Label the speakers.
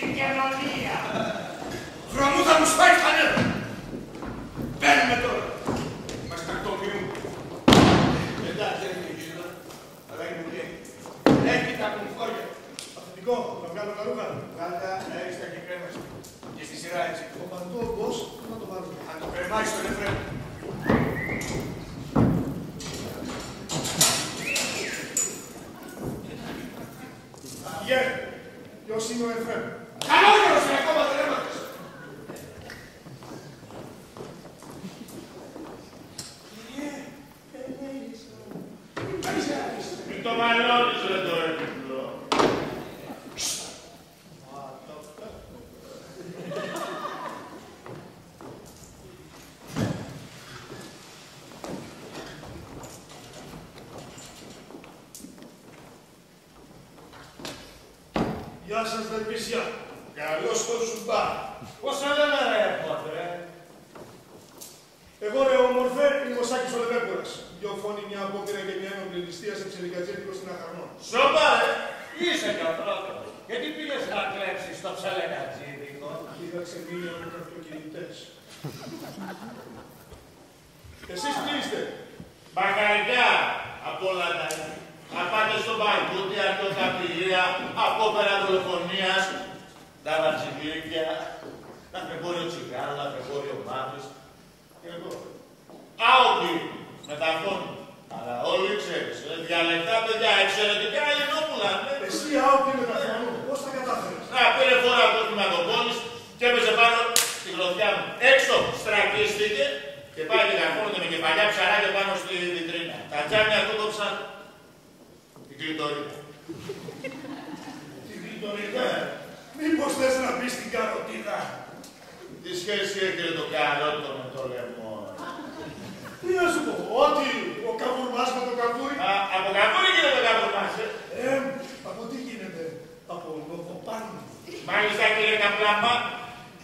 Speaker 1: στην κοινωνία.
Speaker 2: Χρωμού θα μου σπάει κανένα. Παίρνουμε τώρα. Είμαστε εκ των ποιού. Εντάξει, δεν είναι γύρω, αλλά είναι πολύ. Έχει τα κουμφόρια.
Speaker 3: Αυθεντικό, να βγάλω τα ρούχα.
Speaker 2: Βγάλε τα αέριστα και κρέμασε. Και στη σειρά έτσι.
Speaker 3: Ο παντού ογκός, να το βάλουμε.
Speaker 2: Αν το κρεμάει στον εφρέμ.
Speaker 3: Γεια, ποιος είναι ο Εφραίμ.
Speaker 2: Καλόγερος είναι ακόμα δεν έμαθες.
Speaker 4: Μην το μαλώνεις ρε το έπιπλο.
Speaker 3: Γεια σας, Δερπισιά.
Speaker 2: Καλώς το
Speaker 3: ζουμπά.
Speaker 2: Πώς σε λένε ρε πότρε.
Speaker 3: Εγώ ρε ομορφέ, είμαι ο Σάκης ο Λεβέκουρας. Δυο φόνοι, μια απόπειρα και μια ένοπλη ληστεία σε ψελικατζέτικο στην Αχαρνό.
Speaker 4: Σοπά ρε.
Speaker 2: Είσαι κι ο πρώτος. Γιατί πήγες να κλέψεις το ψελεκατζίδικο.
Speaker 3: Είδα ξεμίλια από καυτοκινητές. Εσείς τι είστε;
Speaker 4: Μπακαρικά από όλα τα Να πάτε στον Παγκούτη, τα πηγεία, απόπερα δολοφονίας, τα βατσιλίκια, λαθρεμπόριο τσιγάρο, λαθρεμπόριο μάφης. Και εγώ. Άοπλοι με τα φόνη. Αλλά όλοι ξέρεις, ε, διαλεκτά παιδιά, εξαιρετικά ελληνόπουλα. ναι. Εσύ
Speaker 3: άοπλη με τα φωνού. Πώς τα κατάφερες;
Speaker 4: Να πήρε φορά το χρηματοπόλης και έπεσε πάνω στη γροθιά μου. Έξω στρακίστηκε και πάει και καρφώνεται με κεφαλιά ψαράκια πάνω στη βιτρίνα. Τα τζάμια του κόψαν την κλειτορίδα.
Speaker 3: Την γειτονικά. Μήπως θες να πεις την καροτίδα.
Speaker 4: Τι σχέση έχει ρε το καρότο με το λαιμό.
Speaker 3: Τι να σου πω, ότι ο καβουρμάς με το καβούρι.
Speaker 4: Α, από καβούρι γίνεται το καβουρμάς, ε.
Speaker 3: Ε, από τι γίνεται, από λογοπάνου.
Speaker 4: Μάλιστα κύριε Καπλάμπα,